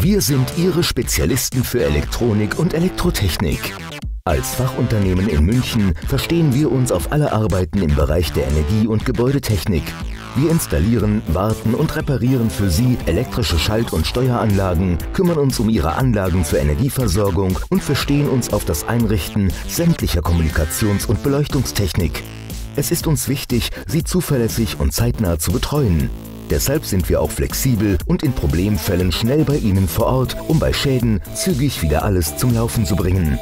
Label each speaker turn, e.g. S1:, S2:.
S1: Wir sind Ihre Spezialisten für Elektronik und Elektrotechnik. Als Fachunternehmen in München verstehen wir uns auf alle Arbeiten im Bereich der Energie- und Gebäudetechnik. Wir installieren, warten und reparieren für Sie elektrische Schalt- und Steueranlagen, kümmern uns um Ihre Anlagen zur Energieversorgung und verstehen uns auf das Einrichten sämtlicher Kommunikations- und Beleuchtungstechnik. Es ist uns wichtig, Sie zuverlässig und zeitnah zu betreuen. Deshalb sind wir auch flexibel und in Problemfällen schnell bei Ihnen vor Ort, um bei Schäden zügig wieder alles zum Laufen zu bringen.